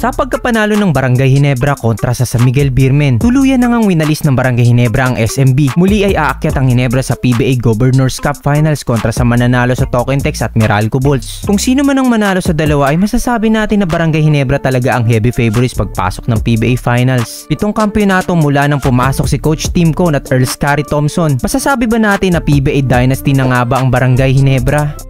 Sa pagkapanalo ng Barangay Hinebra kontra sa San Miguel Beermen, tuluyan na ngang winalis ng Barangay Hinebra ang SMB. Muli ay aakyat ang Hinebra sa PBA Governors Cup Finals kontra sa mananalo sa Token Tex at Meralco Bulls. Kung sino man ang manalo sa dalawa ay masasabi natin na Barangay Hinebra talaga ang heavy favorites pagpasok ng PBA Finals. Pitong kampyonato mula nang pumasok si Coach Tim Cone at Earl Scary Thompson. Masasabi ba natin na PBA Dynasty na nga ba ang Barangay Hinebra?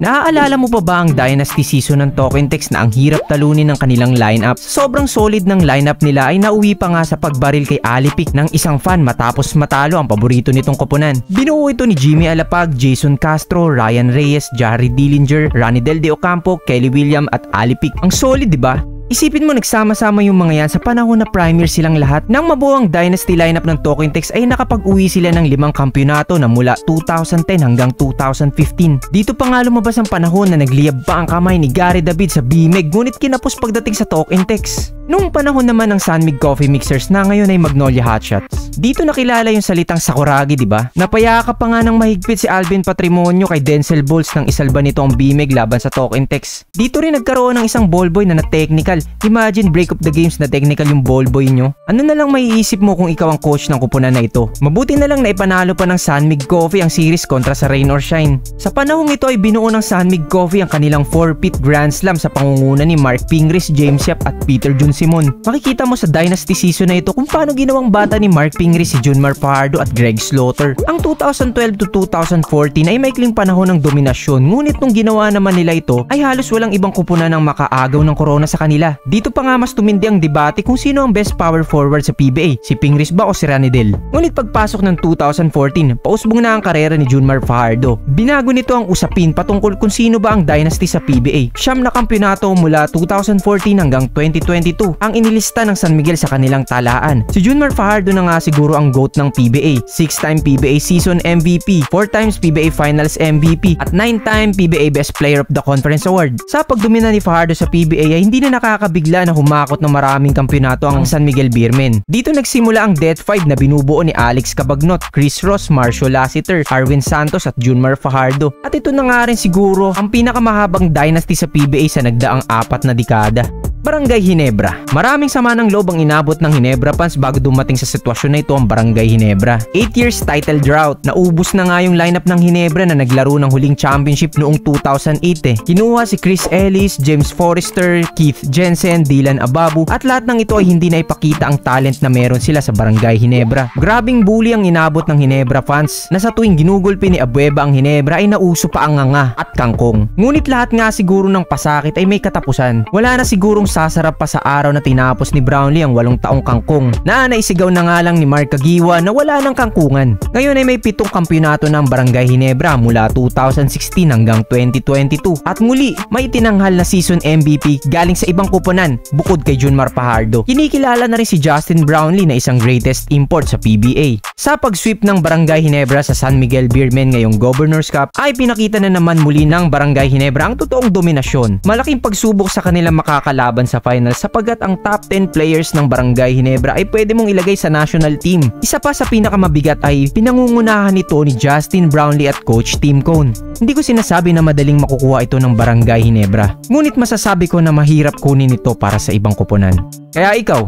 Naaalala mo pa ba ang Dynasty season ng Token Tex na ang hirap talunin ng kanilang lineup? Sobrang solid ng lineup nila ay nauwi pa nga sa pagbaril kay Alipik ng isang fan matapos matalo ang paborito nitong koponan. Binuo ito ni Jimmy Alapag, Jason Castro, Ryan Reyes, Jari Dillinger, Ronnie Del De Ocampo, Kelly William at Alipik. Ang solid 'di ba? Isipin mo nagsama-sama yung mga yan sa panahon na premier silang lahat. Nang mabuo ang dynasty lineup ng Token Tex ay nakapag-uwi sila ng limang kampyonato na mula 2010 hanggang 2015. Dito pa nga lumabas ang panahon na nagliyab pa ang kamay ni Gary David sa BMEG ngunit kinapos pagdating sa Token Tex. Noong panahon naman ng Sunmig Coffee Mixers na ngayon ay Magnolia Hotshots. Dito nakilala yung salitang Sakuragi, di ba? Napayaka pa nga ng mahigpit si Alvin Patrimonio kay Denzel Bulls nang isalba nito ang BMEG laban sa Token Tex. Dito rin nagkaroon ng isang ballboy na na-technical. Imagine break up the games na technical yung ballboy nyo. Ano na lang maiisip mo kung ikaw ang coach ng kupunan na ito? Mabuti na lang na ipanalo pa ng Sunmig Coffee ang series kontra sa Rain or Shine. Sa panahong ito ay binuo ng Sunmig Coffee ang kanilang 4-pit Grand Slam sa pangunguna ni Mark Pingris, James Yap at Peter Jun Simon. Makikita mo sa Dynasty season na ito kung paano ginawang bata ni Mark Pingris si Junmar Fajardo at Greg Slaughter. Ang 2012 to 2014 ay maikling panahon ng dominasyon ngunit nung ginawa naman nila ito ay halos walang ibang kupunan ng makaagaw ng corona sa kanila. Dito pa nga mas tumindi ang debate kung sino ang best power forward sa PBA, si Pingris ba o si Ranidel. Ngunit pagpasok ng 2014, pausbong na ang karera ni Junmar Fajardo. Binago nito ang usapin patungkol kung sino ba ang dynasty sa PBA. Siyam na kampyonato mula 2014 hanggang 2022 ang inilista ng San Miguel sa kanilang talaan. Si Junmar Fajardo na nga siguro ang GOAT ng PBA. 6-time PBA Season MVP, 4 times PBA Finals MVP, at 9-time PBA Best Player of the Conference Award. Sa pagdomina ni Fajardo sa PBA ay hindi na nakakabigla na humakot ng maraming kampyonato ang San Miguel Beermen. Dito nagsimula ang Death 5 na binubuo ni Alex Cabagnot, Chris Ross, Marshall Lassiter, Arwin Santos at Junmar Fajardo. At ito na nga rin siguro ang pinakamahabang dynasty sa PBA sa nagdaang apat na dekada. Barangay Hinebra. Maraming sama ng loob ang inabot ng Hinebra fans bago dumating sa sitwasyon na ito ang Barangay Hinebra. 8 years title drought. Naubos na nga yung lineup ng Hinebra na naglaro ng huling championship noong 2008 eh. Kinuha si Chris Ellis, James Forrester, Keith Jensen, Dylan Ababu at lahat ng ito ay hindi na ipakita ang talent na meron sila sa Barangay Hinebra. Grabing bully ang inabot ng Hinebra fans na sa tuwing ginugulpi ni Abueva ang Hinebra ay nauso pa ang nganga at kangkong. Ngunit lahat nga siguro ng pasakit ay may katapusan. Wala na sigurong sasarap pa sa araw na tinapos ni Brownlee ang walong taong kangkong na naisigaw na nga lang ni Mark Kagiwa na wala ng kangkungan. Ngayon ay may pitong kampyonato ng Barangay Hinebra mula 2016 hanggang 2022 at muli may tinanghal na season MVP galing sa ibang kuponan bukod kay Junmar Pajardo. Kinikilala na rin si Justin Brownlee na isang greatest import sa PBA. Sa pag-sweep ng Barangay Hinebra sa San Miguel Beermen ngayong Governor's Cup ay pinakita na naman muli ng Barangay Hinebra ang totoong dominasyon. Malaking pagsubok sa kanilang makakalaban laban sa final sapagkat ang top 10 players ng Barangay Hinebra ay pwede mong ilagay sa national team. Isa pa sa pinakamabigat ay pinangungunahan nito ni Justin Brownlee at Coach Tim Cone. Hindi ko sinasabi na madaling makukuha ito ng Barangay Hinebra. Ngunit masasabi ko na mahirap kunin ito para sa ibang koponan. Kaya ikaw,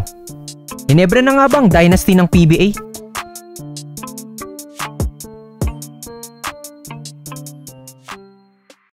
Hinebra na nga bang dynasty ng PBA?